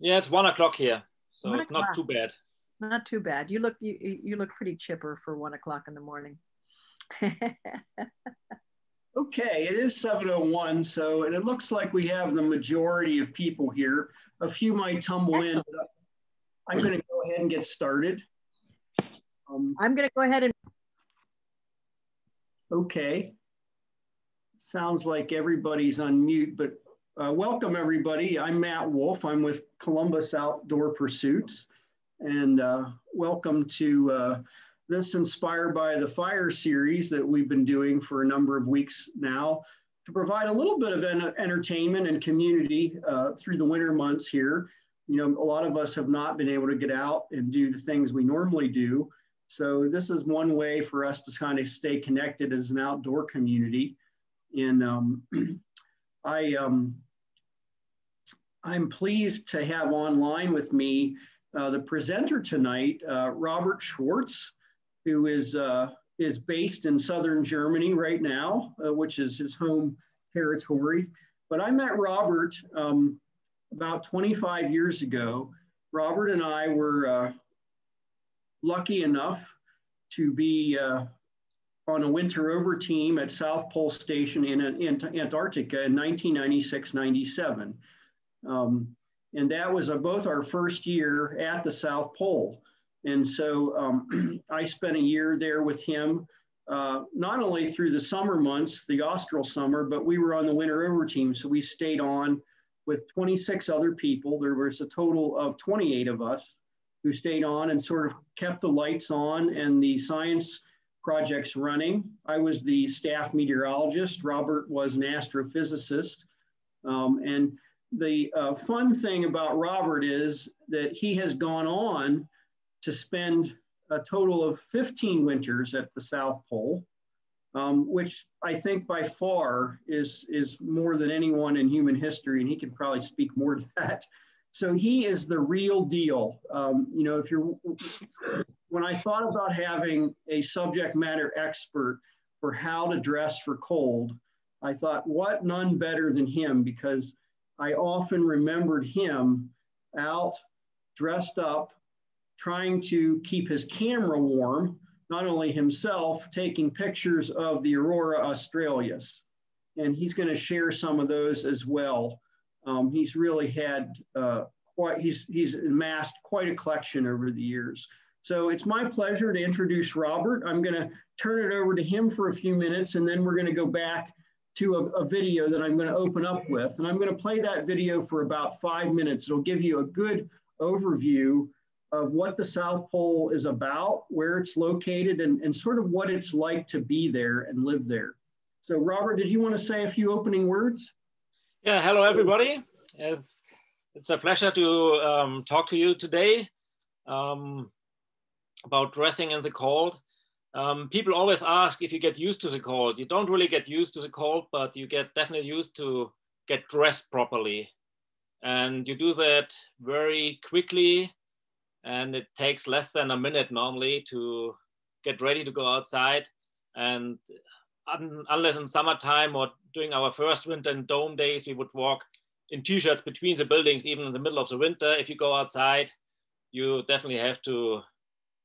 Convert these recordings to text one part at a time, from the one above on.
Yeah, it's one o'clock here, so One it's not too bad. Not too bad. You look you you you look pretty chipper for one o'clock in the morning. Okay, it is 7:01, so, and it looks like we have the majority of people here. A few might tumble in. I'm going to go ahead and get started. Um, I'm gonna go ahead and Okay. Sounds like everybody's on mute, but uh, welcome everybody. I'm Matt Wolf. I'm with Columbus Outdoor Pursuits. And uh, welcome to uh, this Inspired by the Fire series that we've been doing for a number of weeks now to provide a little bit of en- entertainment and community uh, through the winter months here. You know, a lot of us have not been able to get out and do the things we normally do. So this is one way for us to kind of stay connected as an outdoor community. And um, I, um, I'm pleased to have online with me uh, the presenter tonight, uh, Robert Schwarz, who is uh, is based in southern Germany right now, uh, which is his home territory. But I met Robert um, about 25 years ago. Robert and I were uh, lucky enough to be uh, on a winter over team at South Pole Station in, in Antarctica in 1996 97. Um, and that was uh, both our first year at the South Pole. And so um, I spent a year there with him, uh, not only through the summer months, the austral summer, but we were on the winter over team. So we stayed on with 26 other people. There was a total of 28 of us who stayed on and sort of kept the lights on and the science projects running. I was the staff meteorologist. Robert was an astrophysicist. Um, and the uh, fun thing about Robert is that he has gone on to spend a total of 15 winters at the South Pole, um, which I think by far is, is more than anyone in human history, and he can probably speak more to that. So he is the real deal. Um, you know, if you're, when I thought about having a subject matter expert for how to dress for cold, I thought, what none better than him because I often remembered him out, dressed up, trying to keep his camera warm, not only himself, taking pictures of the Aurora Australis. And he's going to share some of those as well. Um, he's really had uh, quite, he's, he's amassed quite a collection over the years. So it's my pleasure to introduce Robert. I'm going to turn it over to him for a few minutes, and then we're going to go back to a, a, video that I'm going to open up with. And I'm going to play that video for about five minutes. It'll give you a good overview of what the South Pole is about, where it's located, and, and sort of what it's like to be there and live there. So Robert, did you want to say a few opening words? Yeah, hello everybody. It's a pleasure to um, talk to you today um, about dressing in the cold. Um, people always ask if you get used to the cold. You don't really get used to the cold, but you get definitely used to get dressed properly. And you do that very quickly. And it takes less than a minute normally to get ready to go outside. And un unless in summertime or during our first winter and dome days, we would walk in t-shirts between the buildings, even in the middle of the winter. If you go outside, you definitely have to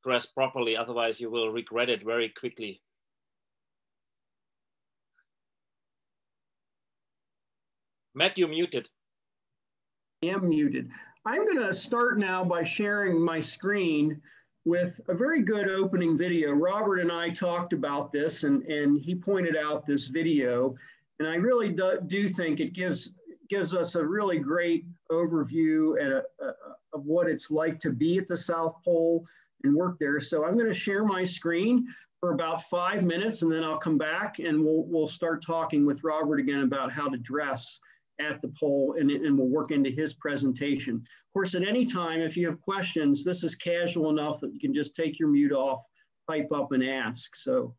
dress properly, otherwise you will regret it very quickly. Matt, you muted. I am muted. I'm going to start now by sharing my screen with a very good opening video. Robert and I talked about this and, and he pointed out this video. And I really do, do think it gives, gives us a really great overview and a, a, of what it's like to be at the South Pole and work there. So I'm going to share my screen for about five minutes and then I'll come back and we'll, we'll start talking with Robert again about how to dress at the pole and, and we'll work into his presentation. Of course, at any time, if you have questions, this is casual enough that you can just take your mute off, pipe up and ask. So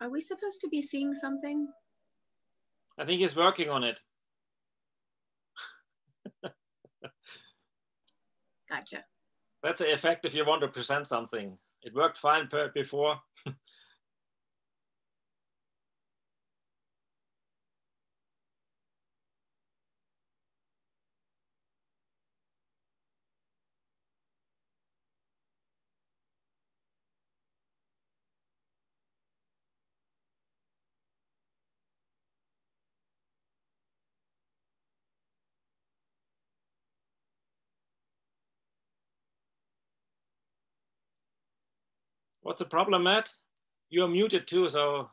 Are we supposed to be seeing something? I think he's working on it. Gotcha. That's the effect if you want to present something. It worked fine before. What's the problem, Matt? You're muted too, so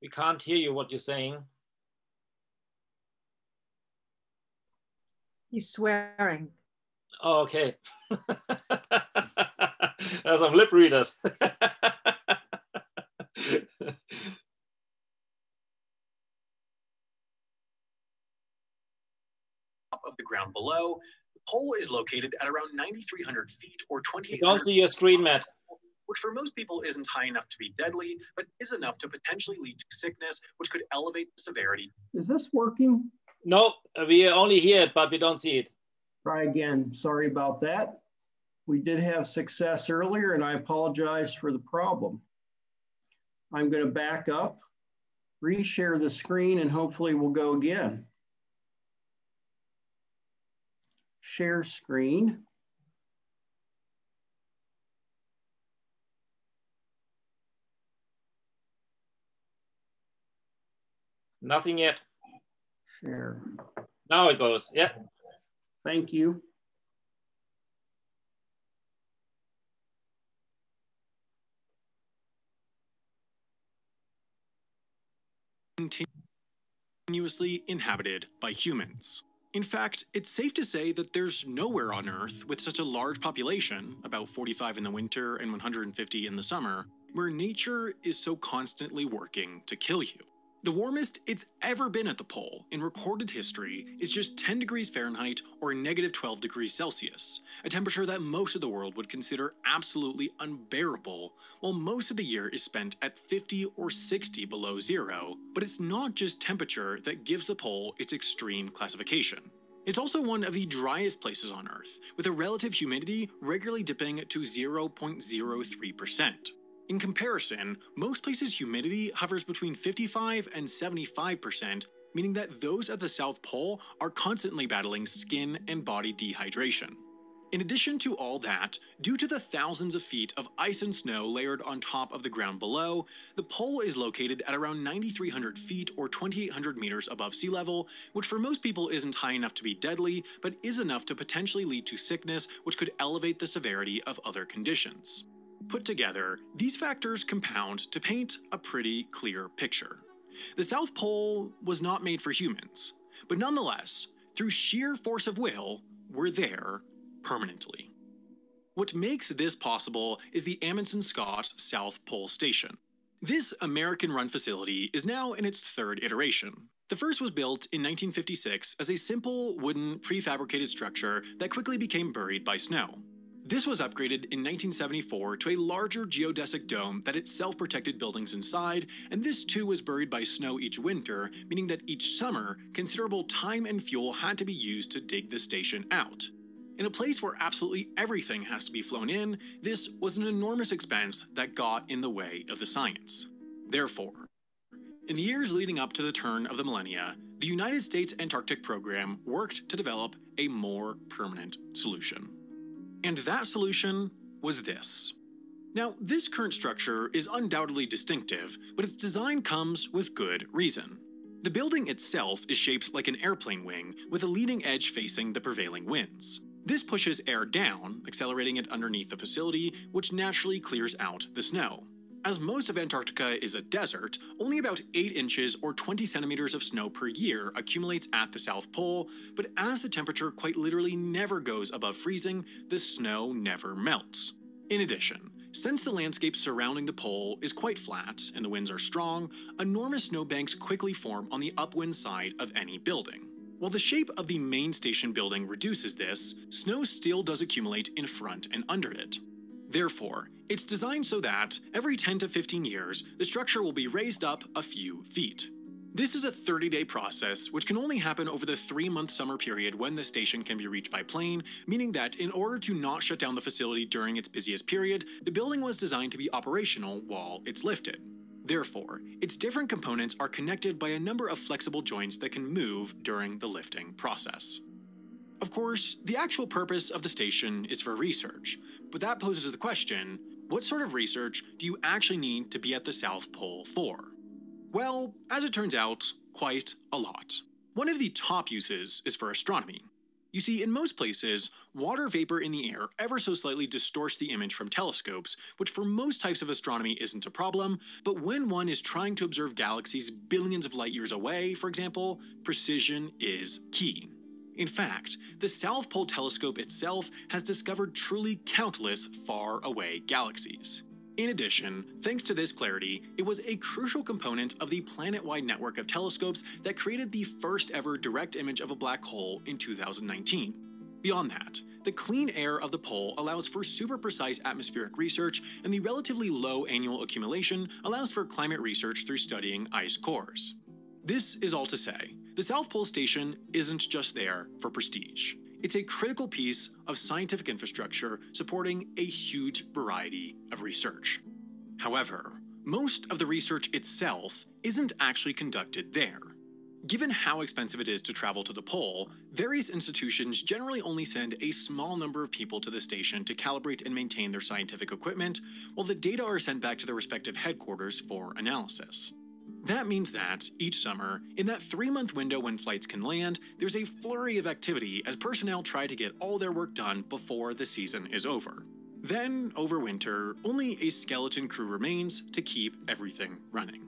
we can't hear you what you're saying. He's swearing. Oh, okay. There's some lip readers. of the ground below. The pole is located at around 9,300 feet or 28. Don't see your screen, Matt which for most people isn't high enough to be deadly, but is enough to potentially lead to sickness, which could elevate the severity. Is this working? No, we only hear it, but we don't see it. Try again. Sorry about that. We did have success earlier, and I apologize for the problem. I'm going to back up, reshare the screen, and hopefully we'll go again. Share screen. Nothing yet. Share. Now it goes. Yeah. Thank you. Continuously inhabited by humans. In fact, it's safe to say that there's nowhere on Earth with such a large population, about 45 in the winter and 150 in the summer, where nature is so constantly working to kill you. The warmest it's ever been at the pole in recorded history is just 10 degrees Fahrenheit or negative 12 degrees Celsius, a temperature that most of the world would consider absolutely unbearable, while most of the year is spent at 50 or 60 below zero. But it's not just temperature that gives the pole its extreme classification. It's also one of the driest places on Earth, with a relative humidity regularly dipping to 0.03%. In comparison, most places' humidity hovers between 55 and 75%, meaning that those at the South Pole are constantly battling skin and body dehydration. In addition to all that, due to the thousands of feet of ice and snow layered on top of the ground below, the pole is located at around 9,300 feet or 2,800 meters above sea level, which for most people isn't high enough to be deadly, but is enough to potentially lead to sickness, which could elevate the severity of other conditions. Put together, these factors compound to paint a pretty clear picture. The South Pole was not made for humans, but nonetheless, through sheer force of will, we're there permanently. What makes this possible is the Amundsen Scott South Pole Station. This American run facility is now in its third iteration. The first was built in 1956 as a simple wooden prefabricated structure that quickly became buried by snow. This was upgraded in 1974 to a larger geodesic dome that itself protected buildings inside, and this too was buried by snow each winter, meaning that each summer, considerable time and fuel had to be used to dig the station out. In a place where absolutely everything has to be flown in, this was an enormous expense that got in the way of the science. Therefore, in the years leading up to the turn of the millennia, the United States Antarctic Program worked to develop a more permanent solution. And that solution was this. Now, this current structure is undoubtedly distinctive, but its design comes with good reason. The building itself is shaped like an airplane wing, with a leading edge facing the prevailing winds. This pushes air down, accelerating it underneath the facility, which naturally clears out the snow. As most of Antarctica is a desert, only about 8 inches or 20 centimeters of snow per year accumulates at the South Pole, but as the temperature quite literally never goes above freezing, the snow never melts. In addition, since the landscape surrounding the pole is quite flat and the winds are strong, enormous snowbanks quickly form on the upwind side of any building. While the shape of the main station building reduces this, snow still does accumulate in front and under it. Therefore, it's designed so that every 10 to 15 years, the structure will be raised up a few feet. This is a 30 day process, which can only happen over the three month summer period when the station can be reached by plane, meaning that in order to not shut down the facility during its busiest period, the building was designed to be operational while it's lifted. Therefore, its different components are connected by a number of flexible joints that can move during the lifting process. Of course, the actual purpose of the station is for research, but that poses the question what sort of research do you actually need to be at the South Pole for? Well, as it turns out, quite a lot. One of the top uses is for astronomy. You see, in most places, water vapor in the air ever so slightly distorts the image from telescopes, which for most types of astronomy isn't a problem, but when one is trying to observe galaxies billions of light years away, for example, precision is key. In fact, the South Pole Telescope itself has discovered truly countless far away galaxies. In addition, thanks to this clarity, it was a crucial component of the planet wide network of telescopes that created the first ever direct image of a black hole in 2019. Beyond that, the clean air of the pole allows for super precise atmospheric research, and the relatively low annual accumulation allows for climate research through studying ice cores. This is all to say, the South Pole Station isn't just there for prestige. It's a critical piece of scientific infrastructure supporting a huge variety of research. However, most of the research itself isn't actually conducted there. Given how expensive it is to travel to the pole, various institutions generally only send a small number of people to the station to calibrate and maintain their scientific equipment, while the data are sent back to their respective headquarters for analysis. That means that, each summer, in that three month window when flights can land, there's a flurry of activity as personnel try to get all their work done before the season is over. Then, over winter, only a skeleton crew remains to keep everything running.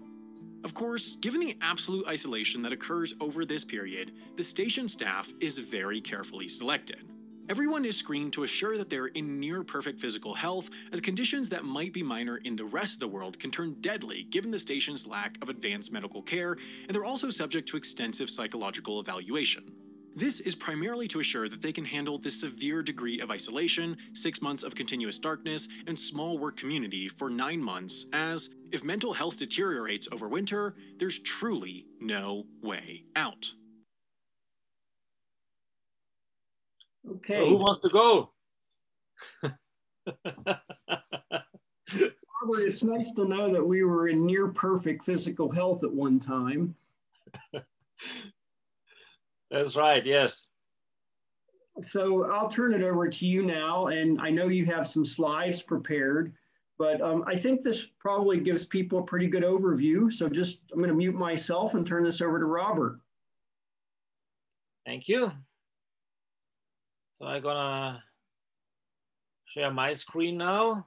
Of course, given the absolute isolation that occurs over this period, the station staff is very carefully selected. Everyone is screened to assure that they're in near perfect physical health, as conditions that might be minor in the rest of the world can turn deadly given the station's lack of advanced medical care, and they're also subject to extensive psychological evaluation. This is primarily to assure that they can handle the severe degree of isolation, six months of continuous darkness, and small work community for nine months, as, if mental health deteriorates over winter, there's truly no way out. Okay. So who wants to go? Robert, it's nice to know that we were in near perfect physical health at one time. That's right, yes. So I'll turn it over to you now. And I know you have some slides prepared, but um, I think this probably gives people a pretty good overview. So just, I'm gonna mute myself and turn this over to Robert. Thank you. So I'm gonna share my screen now.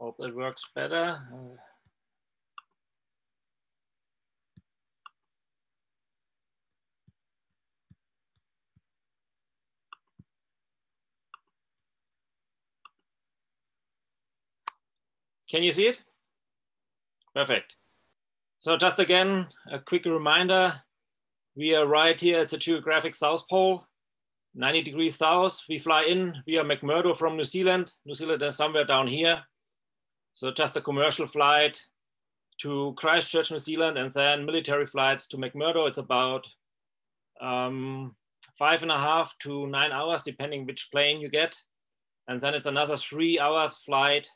Hope it works better. Can you see it? Perfect. So just again, a quick reminder, we are right here at the geographic South Pole, 90 degrees south. We fly in via McMurdo from New Zealand. New Zealand is somewhere down here. So just a commercial flight to Christchurch, New Zealand, and then military flights to McMurdo. It's about um, five and a half to nine hours, depending which plane you get. And then it's another three hours flight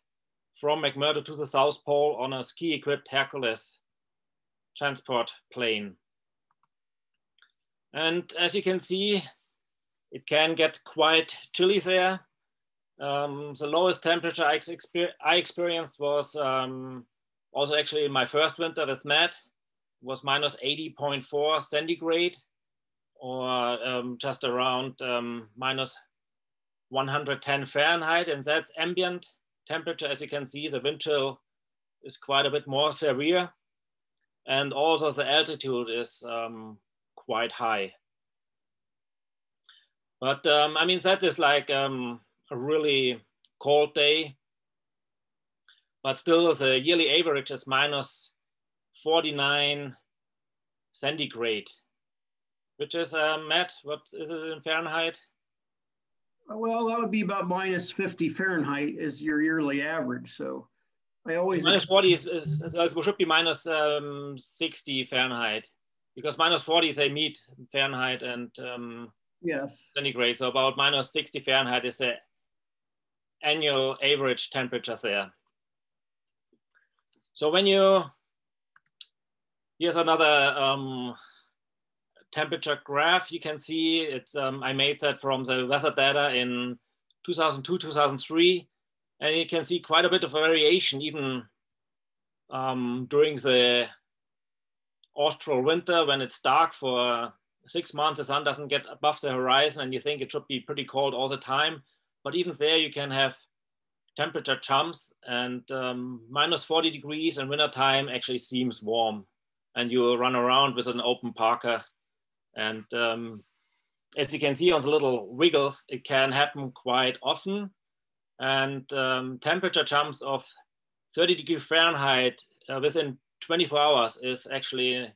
from McMurdo to the South Pole on a ski-equipped Hercules transport plane. And as you can see, it can get quite chilly there. Um, the lowest temperature I, exper I experienced was um, also actually in my first winter with Matt, was minus 80.4 centigrade or um, just around um, minus 110 Fahrenheit, and that's ambient temperature. As you can see, the wind chill is quite a bit more severe, and also the altitude is um, quite high. But um, I mean, that is like um, a really cold day, but still the yearly average is minus 49 centigrade, which is, uh, Matt, what is it in Fahrenheit? Well, that would be about minus 50 Fahrenheit is your yearly average. So I always minus 40 is, is, is, should be minus, um, 60 Fahrenheit because minus 40 is a meet Fahrenheit and um, yes centigrade. So about minus 60 Fahrenheit is the annual average temperature there. So when you, here's another um, temperature graph. You can see it's, um, I made that from the weather data in 2002, 2003. And you can see quite a bit of variation even um, during the austral winter when it's dark for six months, the sun doesn't get above the horizon and you think it should be pretty cold all the time. But even there you can have temperature jumps and um, minus 40 degrees in wintertime actually seems warm. And you run around with an open parka and um, as you can see on the little wiggles, it can happen quite often. And um, temperature jumps of 30 degree Fahrenheit uh, within 24 hours is actually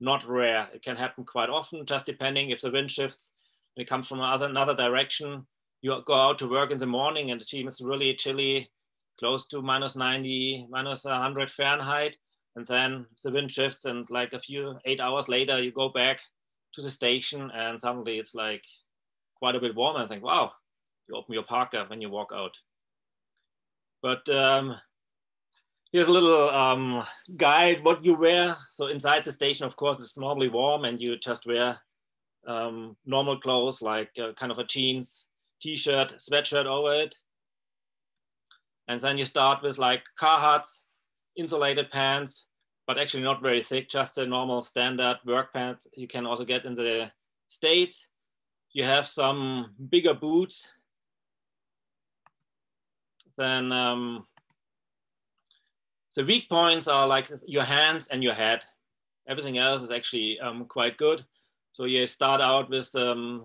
not rare. It can happen quite often, just depending if the wind shifts and it comes from another, another direction. You go out to work in the morning and is really chilly, close to minus 90, minus 100 Fahrenheit. And then the wind shifts and like a few eight hours later, you go back to the station and suddenly it's like quite a bit warmer. I think, wow, you open your parka when you walk out. But um, here's a little um, guide what you wear. So inside the station, of course, it's normally warm and you just wear um, normal clothes like uh, kind of a jeans, t-shirt, sweatshirt over it. And then you start with like Carhartts, insulated pants, but actually not very thick, just a normal standard work pants you can also get in the States. You have some bigger boots. Then um, the weak points are like your hands and your head. Everything else is actually um, quite good. So you start out with um,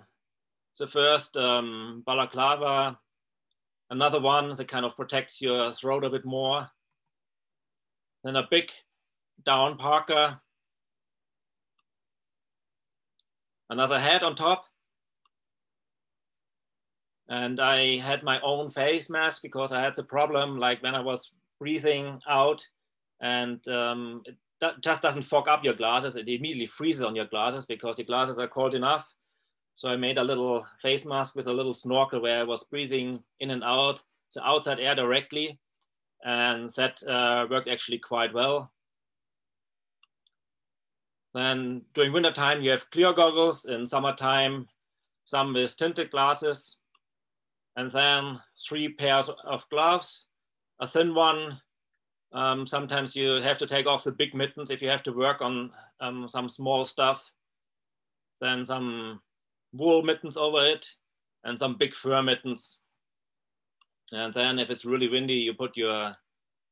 the first um, balaclava, another one that kind of protects your throat a bit more. Then a big down parka. another head on top. And I had my own face mask because I had the problem like when I was breathing out and um, it just doesn't fog up your glasses. It immediately freezes on your glasses because your glasses are cold enough. So I made a little face mask with a little snorkel where I was breathing in and out the outside air directly. And that uh, worked actually quite well. Then during winter time, you have clear goggles. In summertime, some with tinted glasses. And then three pairs of gloves, a thin one. Um, sometimes you have to take off the big mittens if you have to work on um, some small stuff. Then some wool mittens over it and some big fur mittens. And then if it's really windy, you put your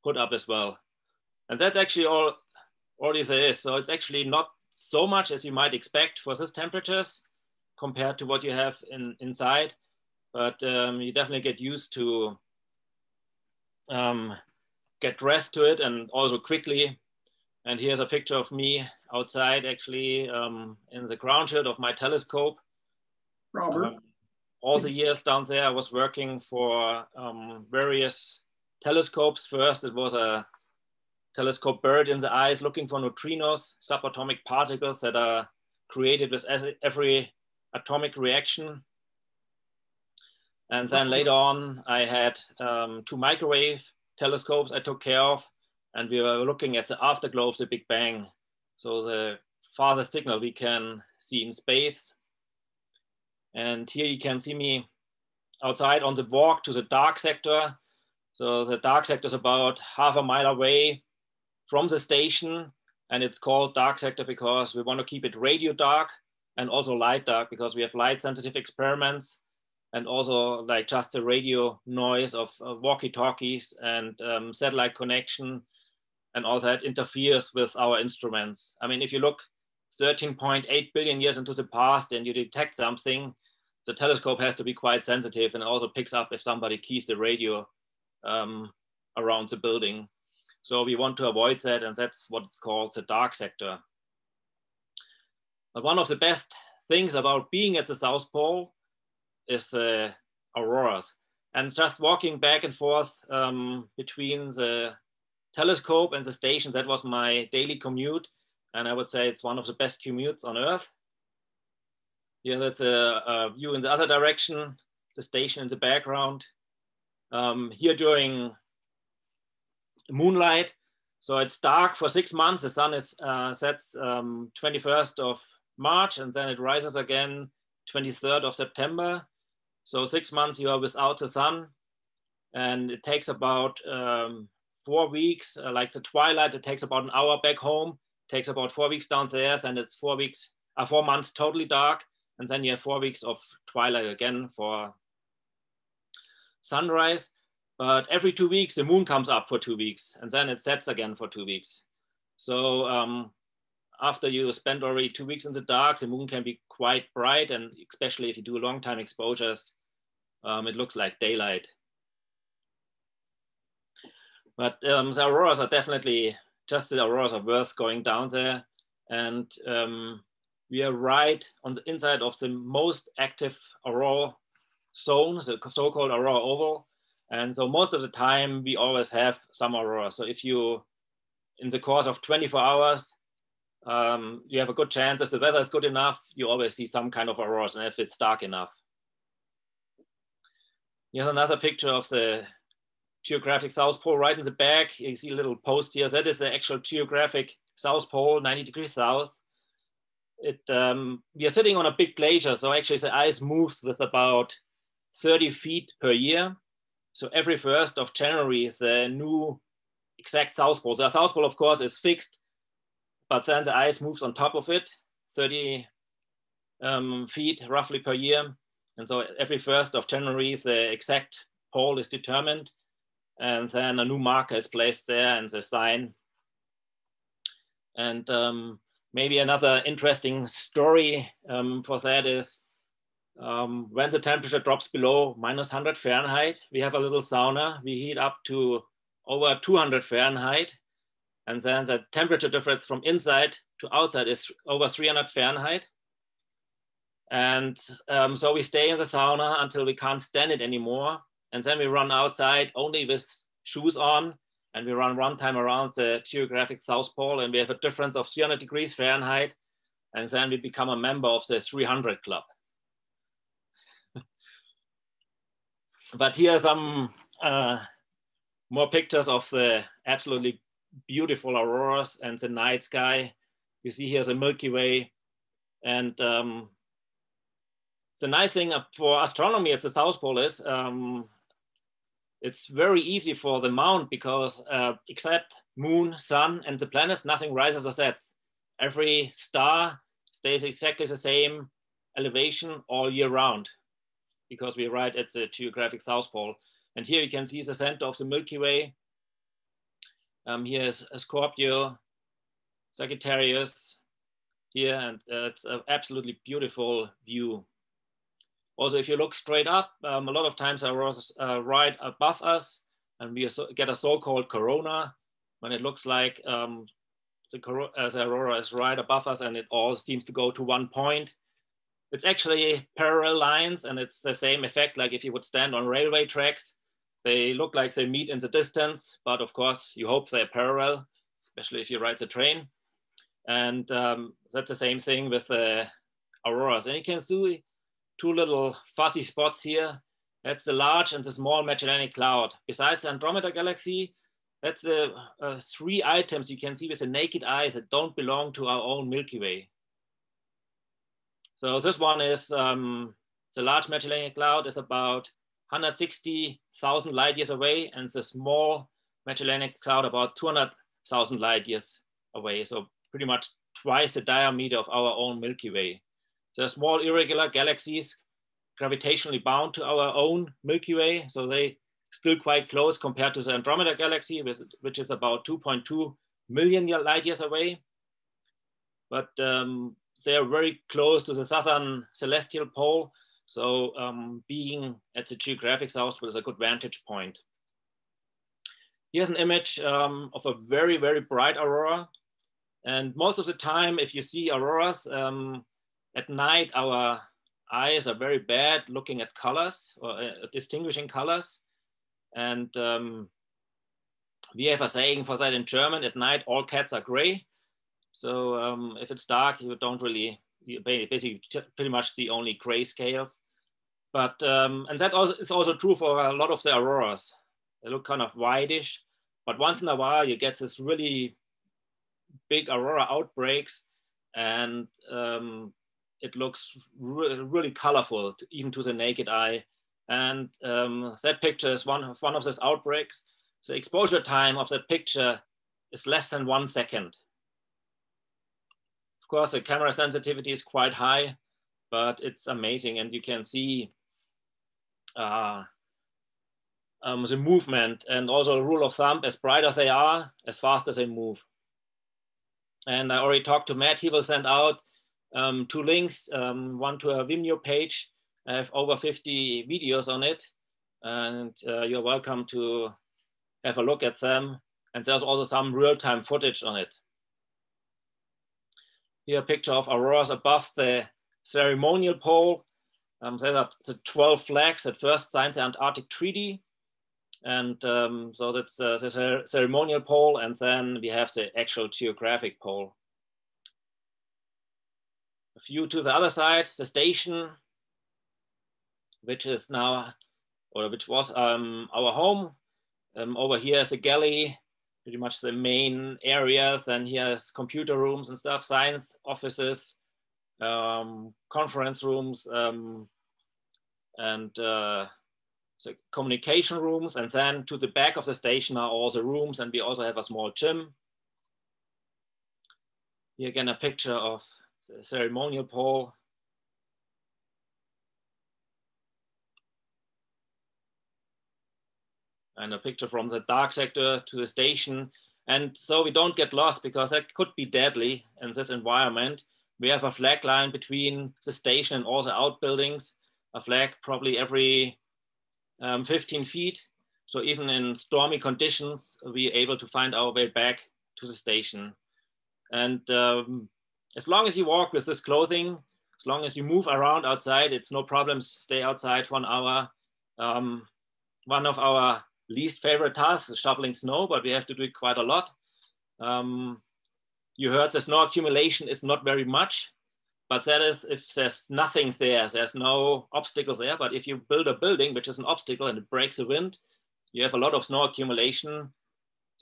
hood up as well. And that's actually all all there is. So it's actually not so much as you might expect for these temperatures compared to what you have in, inside. But um, you definitely get used to um, get dressed to it and also quickly. And here's a picture of me outside actually um, in the ground shield of my telescope. Robert. Um, all the years down there, I was working for um, various telescopes. First, it was a telescope bird in the eyes looking for neutrinos, subatomic particles that are created with every atomic reaction. And then later on, I had um, two microwave telescopes I took care of, and we were looking at the afterglow of the Big Bang. So the farthest signal we can see in space. And here you can see me outside on the walk to the dark sector. So the dark sector is about half a mile away from the station and it's called dark sector because we want to keep it radio dark and also light dark because we have light sensitive experiments and also like just the radio noise of uh, walkie talkies and um, satellite connection and all that interferes with our instruments. I mean, if you look 13.8 billion years into the past and you detect something, the telescope has to be quite sensitive and also picks up if somebody keys the radio um, around the building. So we want to avoid that, and that's what it's called the dark sector. But one of the best things about being at the South Pole is uh, auroras. And just walking back and forth um, between the telescope and the station, that was my daily commute. And I would say it's one of the best commutes on Earth. Here, that's a, a view in the other direction, the station in the background. Um, here during moonlight, so it's dark for six months. The sun is uh, sets um, 21st of March and then it rises again 23rd of September. So six months you are without the sun and it takes about um, four weeks, uh, like the twilight, it takes about an hour back home, takes about four weeks down there, and it's four weeks, uh, four months totally dark. And then you have four weeks of twilight again for sunrise. But every two weeks, the moon comes up for two weeks and then it sets again for two weeks. So um, after you spend already two weeks in the dark, the moon can be quite bright, and especially if you do long time exposures, um, it looks like daylight. But um, the auroras are definitely, just the auroras are worth going down there. And um, we are right on the inside of the most active aurora zone, the so-called aurora oval. And so most of the time we always have some aurora. So if you, in the course of 24 hours, um, you have a good chance if the weather is good enough, you always see some kind of auroras and if it's dark enough. Here's another picture of the geographic South Pole right in the back. You see a little post here. That is the actual geographic South Pole, 90 degrees south. It, um, we are sitting on a big glacier. So actually the ice moves with about 30 feet per year. So every 1st of January is the new exact South Pole. The South Pole, of course, is fixed but then the ice moves on top of it 30 um, feet roughly per year. And so every 1st of January, the exact pole is determined. And then a new marker is placed there and the sign. And um, maybe another interesting story um, for that is um, when the temperature drops below minus 100 Fahrenheit, we have a little sauna. We heat up to over 200 Fahrenheit and then the temperature difference from inside to outside is over 300 Fahrenheit. And um, so we stay in the sauna until we can't stand it anymore. And then we run outside only with shoes on and we run one time around the geographic South Pole and we have a difference of 300 degrees Fahrenheit. And then we become a member of the 300 club. But here are some uh, more pictures of the absolutely beautiful auroras and the night sky. You see here the Milky Way. And um, the nice thing for astronomy at the South Pole is um, it's very easy for the mount because uh, except moon, sun, and the planets, nothing rises or sets. Every star stays exactly the same elevation all year round because we're right at the geographic South Pole. And here you can see the center of the Milky Way um, here is a Scorpio, Sagittarius here, and uh, it's an absolutely beautiful view. Also, if you look straight up, um, a lot of times auroras uh, right above us, and we get a so-called corona when it looks like um, the, uh, the aurora is right above us and it all seems to go to one point. It's actually parallel lines and it's the same effect like if you would stand on railway tracks they look like they meet in the distance, but of course you hope they're parallel, especially if you ride the train. And um, that's the same thing with the auroras. And you can see two little fuzzy spots here. That's the large and the small Magellanic Cloud. Besides the Andromeda Galaxy, that's the uh, three items you can see with the naked eye that don't belong to our own Milky Way. So this one is um, the large Magellanic Cloud is about 160,000 light years away and the small Magellanic Cloud about 200,000 light years away. So pretty much twice the diameter of our own Milky Way. They're small irregular galaxies gravitationally bound to our own Milky Way. So they still quite close compared to the Andromeda Galaxy, which is about 2.2 million light years away. But um, they are very close to the southern celestial pole. So um, being at the geographic south pole is a good vantage point. Here's an image um, of a very, very bright aurora. And most of the time, if you see auroras um, at night, our eyes are very bad looking at colors or uh, distinguishing colors. And um, we have a saying for that in German, at night, all cats are gray. So um, if it's dark, you don't really, you basically pretty much see only gray scales. But, um, and that also is also true for a lot of the auroras. They look kind of whitish, but once in a while you get this really big aurora outbreaks and um, it looks re really colorful, to, even to the naked eye. And um, that picture is one of, one of those outbreaks. The exposure time of that picture is less than one second. Course, the camera sensitivity is quite high, but it's amazing. And you can see uh, um, the movement and also a rule of thumb, as brighter they are, as fast as they move. And I already talked to Matt, he will send out um, two links, um, one to a Vimeo page. I have over 50 videos on it and uh, you're welcome to have a look at them. And there's also some real-time footage on it. Here a picture of auroras above the ceremonial pole. Um, there are the 12 flags that first signed the Antarctic Treaty. And um, so that's uh, the ceremonial pole, and then we have the actual geographic pole. A view to the other side, the station, which is now, or which was um, our home. Um, over here is a galley, pretty much the main area. Then here's computer rooms and stuff, science offices, um, conference rooms, um, and uh, the communication rooms. And then to the back of the station are all the rooms. And we also have a small gym. Here again, a picture of the ceremonial pole. And a picture from the dark sector to the station. And so we don't get lost because that could be deadly in this environment. We have a flag line between the station and all the outbuildings, a flag probably every um, 15 feet. So even in stormy conditions, we're able to find our way back to the station. And um, as long as you walk with this clothing, as long as you move around outside, it's no problem stay outside for an hour. Um, one of our least favorite task is shoveling snow, but we have to do it quite a lot. Um, you heard the snow accumulation is not very much, but that is if there's nothing there, there's no obstacle there. But if you build a building, which is an obstacle and it breaks the wind, you have a lot of snow accumulation.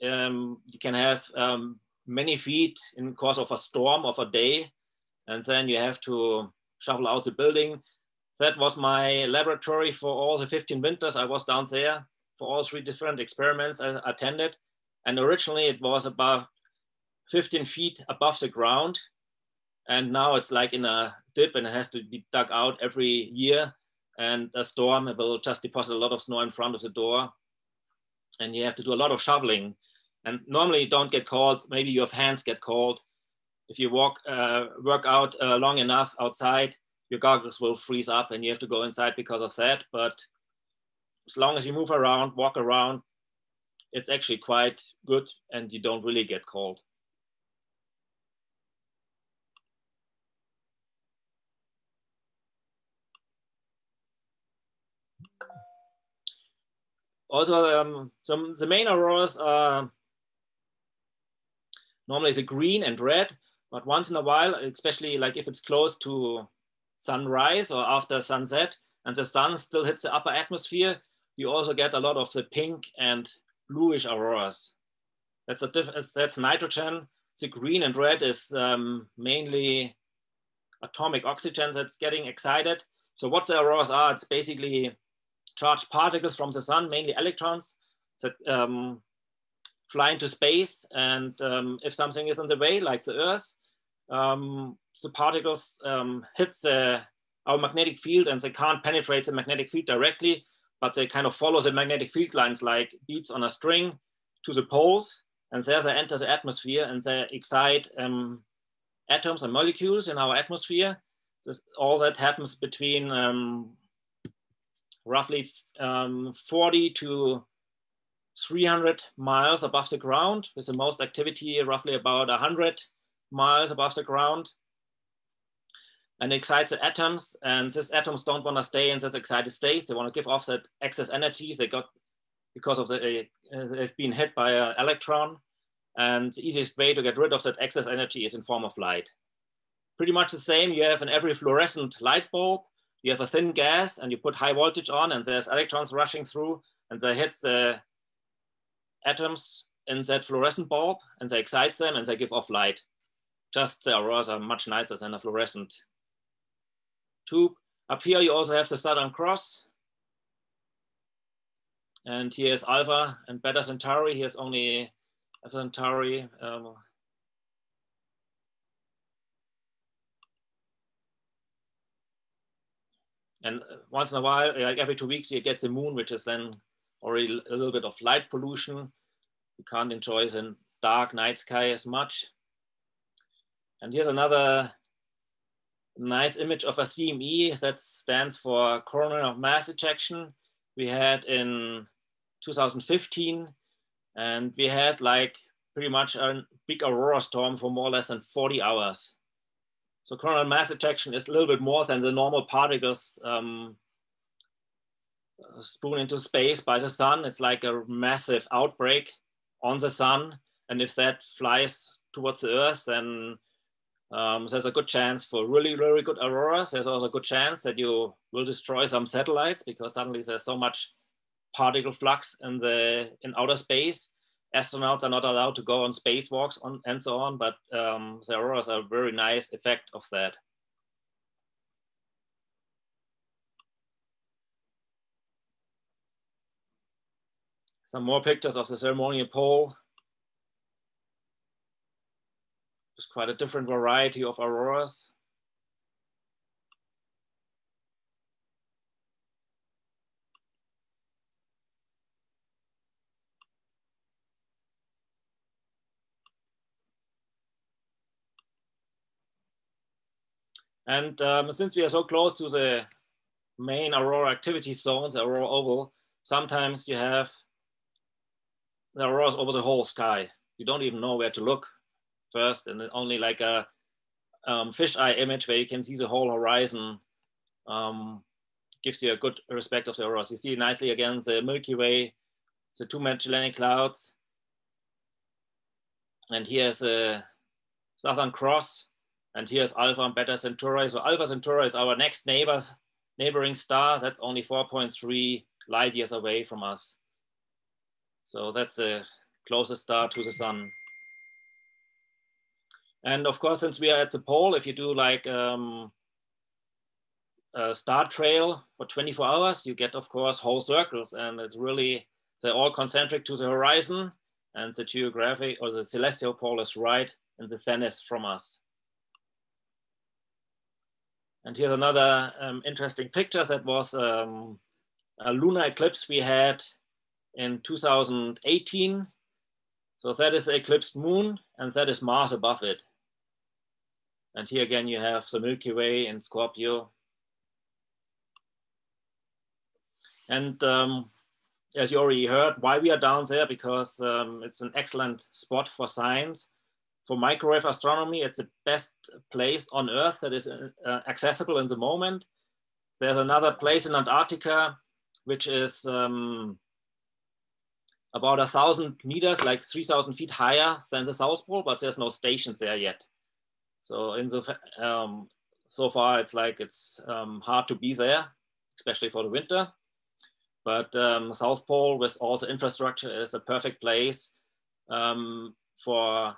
Um, you can have um, many feet in course of a storm of a day, and then you have to shovel out the building. That was my laboratory for all the 15 winters I was down there for all three different experiments I attended. And originally it was about 15 feet above the ground. And now it's like in a dip and it has to be dug out every year. And a storm will just deposit a lot of snow in front of the door. And you have to do a lot of shoveling. And normally you don't get cold maybe your hands get cold if you walk uh, work out uh, long enough outside your goggles will freeze up and you have to go inside because of that. But as long as you move around walk around it's actually quite good and you don't really get cold. Also, um, some the main auroras are normally the green and red, but once in a while, especially like if it's close to sunrise or after sunset and the sun still hits the upper atmosphere, you also get a lot of the pink and bluish auroras. That's a diff that's nitrogen. The green and red is um, mainly atomic oxygen that's getting excited. So what the auroras are, it's basically charged particles from the sun, mainly electrons, that um, fly into space. And um, if something is on the way, like the Earth, um, the particles um, hit our magnetic field and they can't penetrate the magnetic field directly, but they kind of follow the magnetic field lines like beads on a string to the poles. And there they enter the atmosphere and they excite um, atoms and molecules in our atmosphere. This, all that happens between um, roughly um, 40 to 300 miles above the ground with the most activity roughly about 100 miles above the ground and excites the atoms. And these atoms don't want to stay in this excited state. They want to give off that excess energy they got because of the, uh, they've been hit by an electron. And the easiest way to get rid of that excess energy is in form of light. Pretty much the same you have in every fluorescent light bulb. You have a thin gas and you put high voltage on and there's electrons rushing through and they hit the atoms in that fluorescent bulb and they excite them and they give off light. Just the auroras are much nicer than a fluorescent tube. Up here, you also have the Southern Cross. And here's Alpha and Beta Centauri. Here's only Alpha Centauri. Um, and once in a while, like every two weeks, you get the moon, which is then already a little bit of light pollution. You can't enjoy the dark night sky as much. And here's another nice image of a CME that stands for coronal mass ejection we had in 2015 and we had like pretty much a big aurora storm for more or less than 40 hours. So coronal mass ejection is a little bit more than the normal particles um, spoon into space by the sun. It's like a massive outbreak on the sun and if that flies towards the earth then um, there's a good chance for really, really good auroras. There's also a good chance that you will destroy some satellites because suddenly there's so much particle flux in the in outer space. Astronauts are not allowed to go on spacewalks on, and so on, but um, the auroras are a very nice effect of that. Some more pictures of the ceremonial pole. There's quite a different variety of auroras. And um, since we are so close to the main aurora activity zones, aurora oval, sometimes you have the auroras over the whole sky. You don't even know where to look first and only like a um, fisheye image where you can see the whole horizon um, gives you a good respect of the auroras. You see nicely again the Milky Way, the two Magellanic Clouds. And here's the Southern Cross, and here's Alpha and Beta Centauri. So Alpha Centauri is our next neighbor, neighboring star. That's only 4.3 light years away from us. So that's the closest star to the sun. And of course, since we are at the pole, if you do like um, a star trail for 24 hours, you get, of course, whole circles. And it's really, they're all concentric to the horizon. And the geographic or the celestial pole is right in the zenith from us. And here's another um, interesting picture that was um, a lunar eclipse we had in 2018. So that is the eclipsed moon and that is Mars above it. And here again, you have the Milky Way in Scorpio. And um, as you already heard, why we are down there, because um, it's an excellent spot for science. For microwave astronomy, it's the best place on Earth that is uh, accessible in the moment. There's another place in Antarctica, which is um, about a thousand meters, like 3,000 feet higher than the South Pole, but there's no stations there yet. So in the um, so far, it's like it's um, hard to be there, especially for the winter. But um, South Pole with all the infrastructure is a perfect place um, for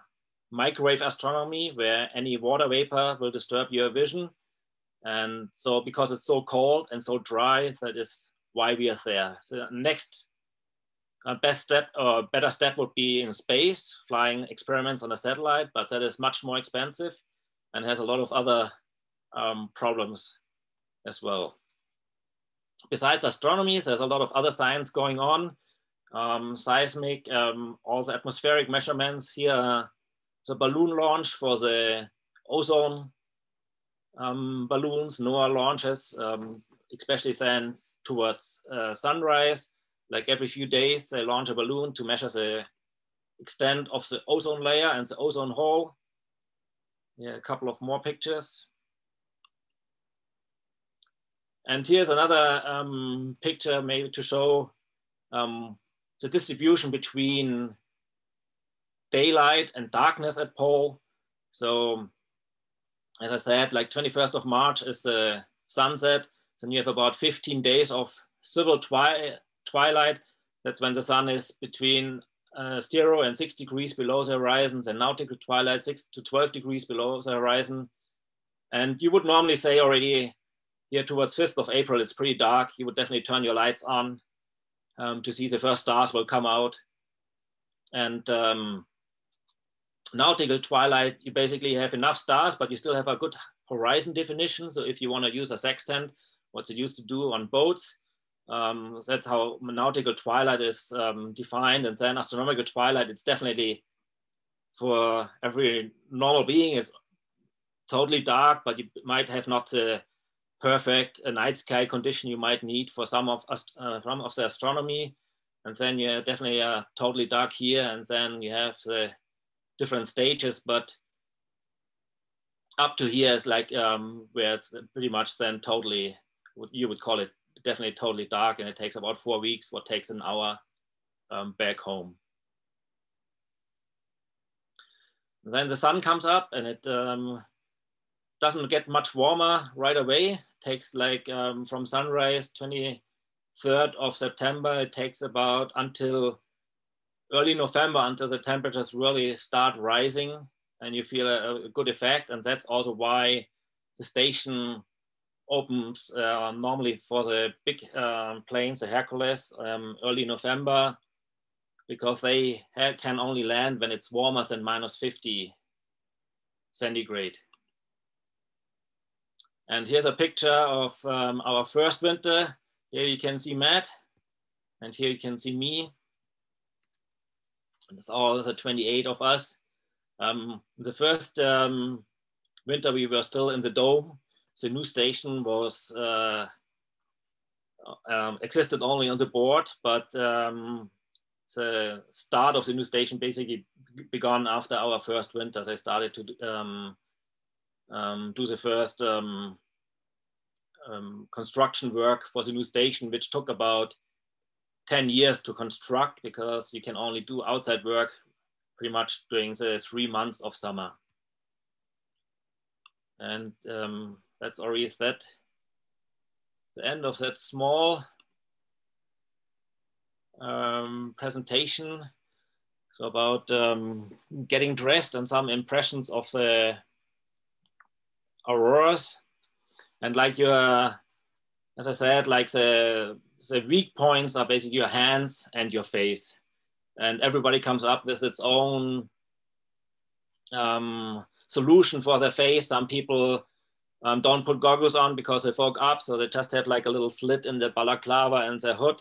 microwave astronomy, where any water vapor will disturb your vision. And so because it's so cold and so dry, that is why we are there. So next uh, best step or better step would be in space, flying experiments on a satellite, but that is much more expensive and has a lot of other um, problems as well. Besides astronomy, there's a lot of other science going on. Um, seismic, um, all the atmospheric measurements here, the balloon launch for the ozone um, balloons, NOAA launches, um, especially then towards uh, sunrise. Like every few days, they launch a balloon to measure the extent of the ozone layer and the ozone hole yeah, a couple of more pictures. And here's another um, picture maybe to show um, the distribution between daylight and darkness at pole. So as I said, like 21st of March is the sunset. Then you have about 15 days of civil twi twilight. That's when the sun is between uh, zero and six degrees below the horizon, and nautical twilight six to 12 degrees below the horizon. And you would normally say already here towards 5th of April, it's pretty dark. You would definitely turn your lights on um, to see the first stars will come out. And um, nautical twilight, you basically have enough stars, but you still have a good horizon definition. So if you want to use a sextant, what's it used to do on boats, um, that's how nautical twilight is um, defined. And then astronomical twilight, it's definitely for every normal being, it's totally dark, but you might have not the perfect uh, night sky condition you might need for some of, uh, some of the astronomy. And then you definitely uh, totally dark here. And then you have the different stages, but up to here is like um, where it's pretty much then totally, what you would call it definitely totally dark and it takes about four weeks, what takes an hour um, back home. Then the sun comes up and it um, doesn't get much warmer right away. It takes like um, from sunrise, 23rd of September, it takes about until early November until the temperatures really start rising and you feel a, a good effect. And that's also why the station opens uh, normally for the big uh, planes, the Hercules, um, early November, because they can only land when it's warmer than minus 50 centigrade. And here's a picture of um, our first winter. Here you can see Matt, and here you can see me. And it's all the 28 of us. Um, the first um, winter we were still in the dome, the new station was uh, um, existed only on the board, but um, the start of the new station basically began after our first winter. They started to um, um do the first um, um, construction work for the new station, which took about 10 years to construct because you can only do outside work pretty much during the three months of summer. And um, that's already that the end of that small um, presentation. So about um, getting dressed and some impressions of the auroras. And like your, as I said, like the, the weak points are basically your hands and your face. And everybody comes up with its own um, solution for their face. Some people um, don't put goggles on because they fog up, so they just have like a little slit in the balaclava and the hood.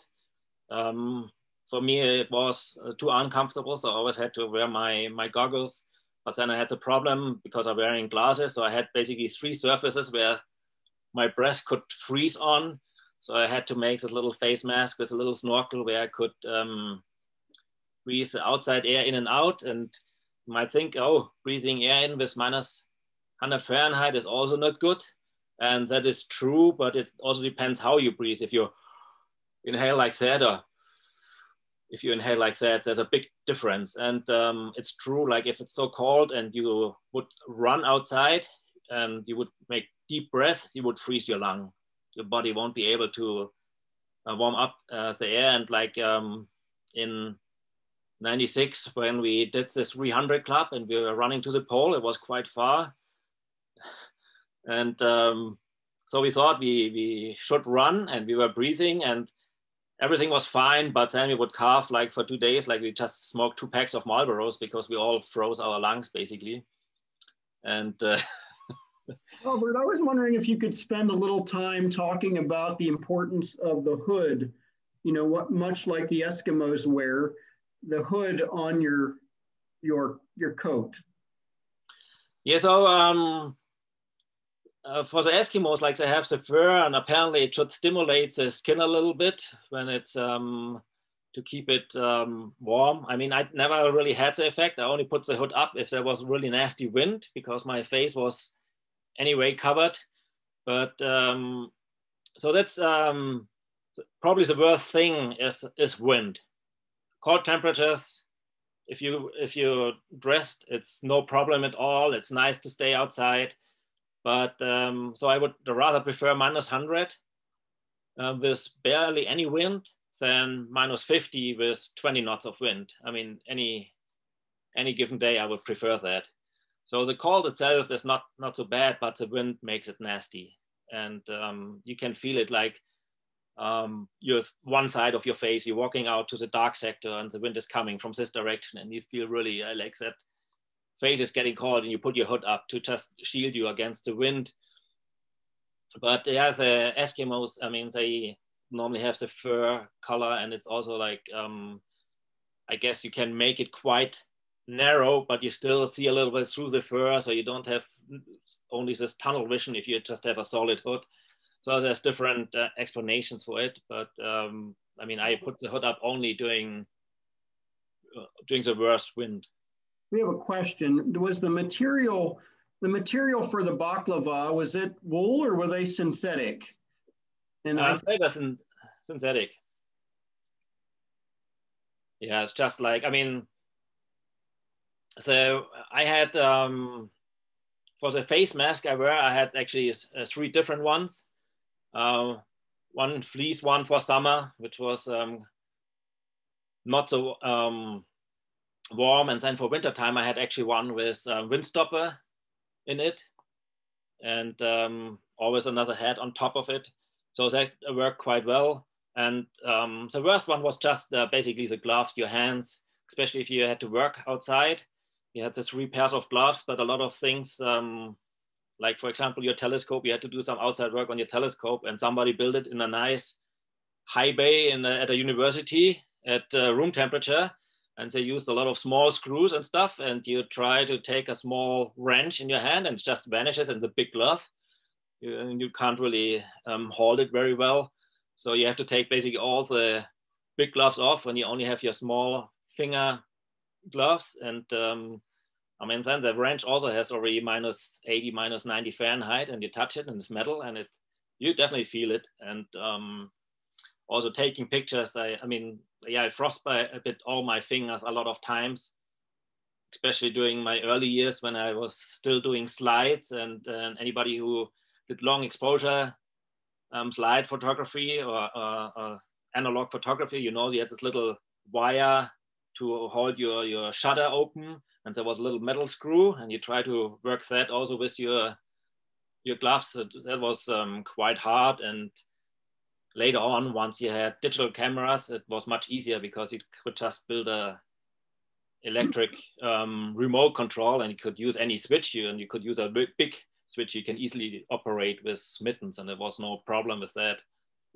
Um, for me, it was uh, too uncomfortable, so I always had to wear my, my goggles. But then I had a problem because I'm wearing glasses, so I had basically three surfaces where my breast could freeze on. So I had to make a little face mask with a little snorkel where I could um, breathe the outside air in and out. And you might think, oh, breathing air in with minus 100 Fahrenheit is also not good. And that is true, but it also depends how you breathe. If you inhale like that or if you inhale like that, there's a big difference. And um, it's true, like if it's so cold and you would run outside and you would make deep breath, you would freeze your lung. Your body won't be able to uh, warm up uh, the air. And like um, in 96, when we did the 300 club and we were running to the pole, it was quite far. And um, so we thought we, we should run and we were breathing and everything was fine. But then we would cough like for two days, like we just smoked two packs of Marlboros because we all froze our lungs basically. And uh, Robert, I was wondering if you could spend a little time talking about the importance of the hood. You know, what much like the Eskimos wear, the hood on your your your coat. Yeah, so um, uh, for the Eskimos, like they have the fur, and apparently it should stimulate the skin a little bit when it's um, to keep it um, warm. I mean, I never really had the effect. I only put the hood up if there was really nasty wind because my face was anyway covered. But um, so that's um, probably the worst thing is is wind. Cold temperatures. If you if you're dressed, it's no problem at all. It's nice to stay outside. But um, so I would rather prefer minus 100 uh, with barely any wind than minus 50 with 20 knots of wind. I mean, any any given day, I would prefer that. So the cold itself is not not so bad, but the wind makes it nasty, and um, you can feel it like um, you have one side of your face. You're walking out to the dark sector, and the wind is coming from this direction, and you feel really uh, like that face is getting cold, and you put your hood up to just shield you against the wind. But yeah, the Eskimos, I mean, they normally have the fur color, and it's also like um, I guess you can make it quite narrow, but you still see a little bit through the fur, so you don't have only this tunnel vision if you just have a solid hood. So there's different uh, explanations for it, but um, I mean, I put the hood up only during uh, during the worst wind. We have a question. Was the material the material for the balaclava was it wool or were they synthetic? And uh, I think synthetic. Yeah, it's just like I mean, so I had um, for the face mask I wear, I had actually uh, three different ones. Uh, one fleece one for summer, which was um, not so um, warm, and then for winter time I had actually one with uh, windstopper in it, and um, always another hat on top of it. So that worked quite well. And um, the worst one was just uh, basically the gloves, your hands, especially if you had to work outside you had the three pairs of gloves, but a lot of things, um, like for example, your telescope, you had to do some outside work on your telescope and somebody built it in a nice high bay in a, at a university at uh, room temperature. And they used a lot of small screws and stuff. And you try to take a small wrench in your hand and it just vanishes in the big glove. You, and you can't really um, hold it very well. So you have to take basically all the big gloves off when you only have your small finger gloves. And um, I mean, then the wrench also has already minus 80, minus 90 Fahrenheit, and you touch it and it's metal, and it you definitely feel it. And um, also taking pictures, I, I mean, yeah, I frostbite a bit all my fingers a lot of times, especially during my early years when I was still doing slides. And anybody who did long exposure um, slide photography or, or analog photography, you know, you had this little wire to hold your, your shutter open and there was a little metal screw and you try to work that also with your your gloves. That was um, quite hard and later on, once you had digital cameras, it was much easier because you could just build a electric um, remote control and you could use any switch you and you could use a big switch you can easily operate with mittens and there was no problem with that.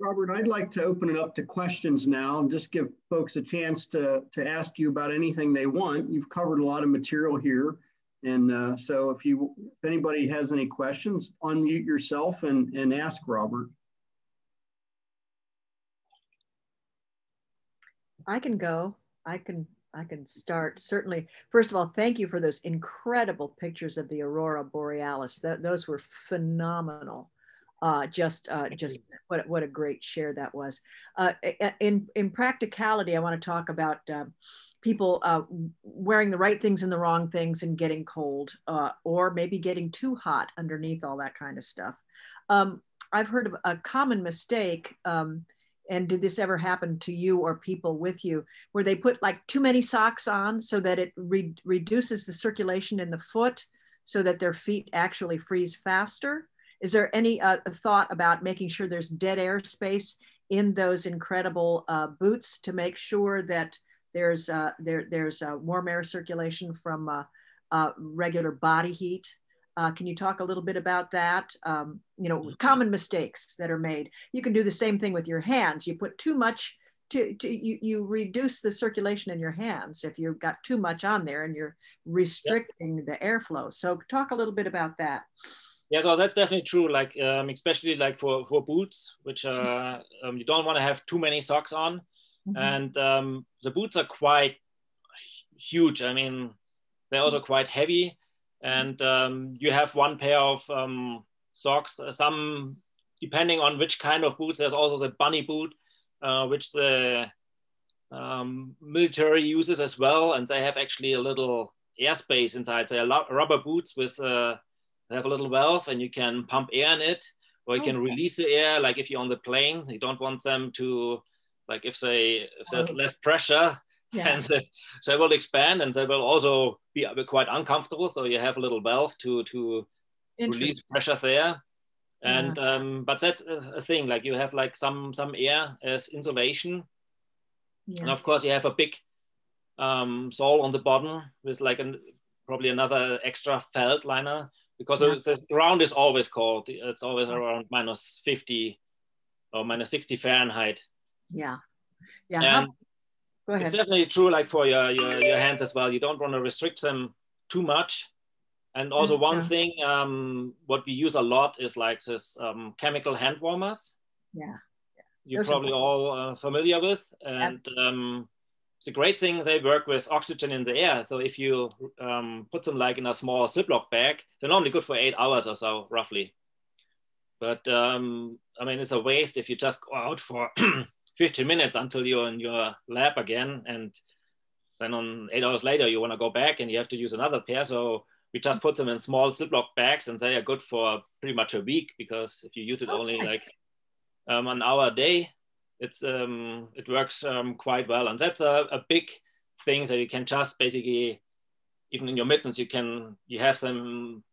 Robert, I'd like to open it up to questions now and just give folks a chance to, to ask you about anything they want. You've covered a lot of material here. And uh, so if you if anybody has any questions, unmute yourself and, and ask Robert. I can go. I can I can start. Certainly, first of all, thank you for those incredible pictures of the aurora borealis. That, those were phenomenal uh, just uh, just what, what a great share that was. Uh, in in practicality, I want to talk about uh, people uh, wearing the right things and the wrong things and getting cold, uh, or maybe getting too hot underneath all that kind of stuff. Um, I've heard of a common mistake. Um, and did this ever happen to you or people with you where they put like too many socks on so that it re reduces the circulation in the foot so that their feet actually freeze faster is there any uh, thought about making sure there's dead air space in those incredible uh, boots to make sure that there's uh, there there's uh, warm air circulation from uh, uh, regular body heat? Can you talk a little bit about that? Um, you know, common mistakes that are made. You can do the same thing with your hands. You put too much to, to you, you reduce the circulation in your hands if you've got too much on there and you're restricting the airflow. So talk a little bit about that. Yeah, so that's definitely true. Like um, especially like for for boots, which uh, um, you don't want to have too many socks on. Mhm. and um, the boots are quite huge. I mean, they're also quite heavy, and um, you have one pair of um, socks. uh, Some, depending on which kind of boots, there's also the bunny boot, uh, which the um, military uses as well, and they have actually a little airspace inside. They are rubber boots with uh, they have a little valve, and you can pump air in it, or you can release the air. Like if you're on the plane, you don't want them to, like if they if there's Oh. less pressure, Yeah. and they, they will expand, and they will also be quite uncomfortable. So you have a little valve to to release pressure there. And um, but that's a a thing. Like you have like some some air as insulation, and of course, you have a big um, sole on the bottom with like an, probably another extra felt liner because Yeah. the ground is always cold. It's always around minus 50 or minus 60 Fahrenheit. Yeah. Yeah. And go it's definitely true like for your, your, your hands as well. You don't want to restrict them too much. And also Mm, one thing, um, what we use a lot is like this um, chemical hand warmers Yeah. you're Those probably all uh, familiar with. And um, the great thing, they work with oxygen in the air. So if you um, put them like in a small Ziploc bag, they're normally good for eight hours or so, roughly. But um, I mean, it's a waste if you just go out for 15 minutes until you're in your lab again. And then on eight hours later, you want to go back and you have to use another pair. So we just put them in small Ziploc bags and they are good for pretty much a week because if you use it only like um, an hour a day, it's um, it works um, quite well, and that's a, a big thing that you can just basically, even in your mittens, you can you have them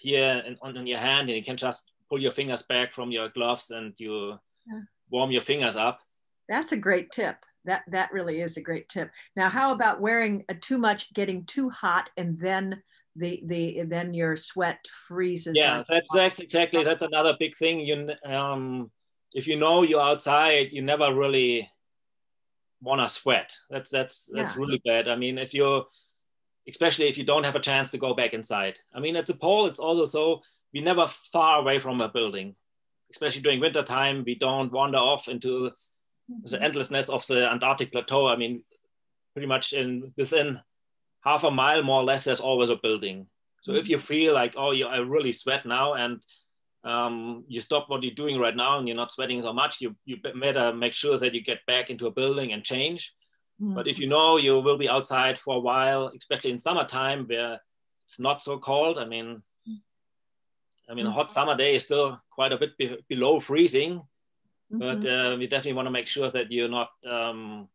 here in, on, on your hand, and you can just pull your fingers back from your gloves, and you Yeah. warm your fingers up. That's a great tip. That that really is a great tip. Now, how about wearing a too much, getting too hot, and then the the then your sweat freezes? Yeah, that's that's exactly that's another big thing. You um, if you know you're outside, you never really want to sweat. That's that's that's Yeah. really bad. I mean, if you're especially if you don't have a chance to go back inside. I mean, at the pole, it's also so we never far away from a building, especially during winter time. We don't wander off into the endlessness of the Antarctic plateau. I mean, pretty much in within half a mile, more or less, there's always a building. So if you feel like, oh, you, I really sweat now, and um, you stop what you're doing right now, and you're not sweating so much, you you better make sure that you get back into a building and change. Mhm. But if you know you will be outside for a while, especially in summertime where it's not so cold, I mean, I mean, a hot summer day is still quite a bit be- below freezing, but Mhm. uh, you definitely want to make sure that you're not um,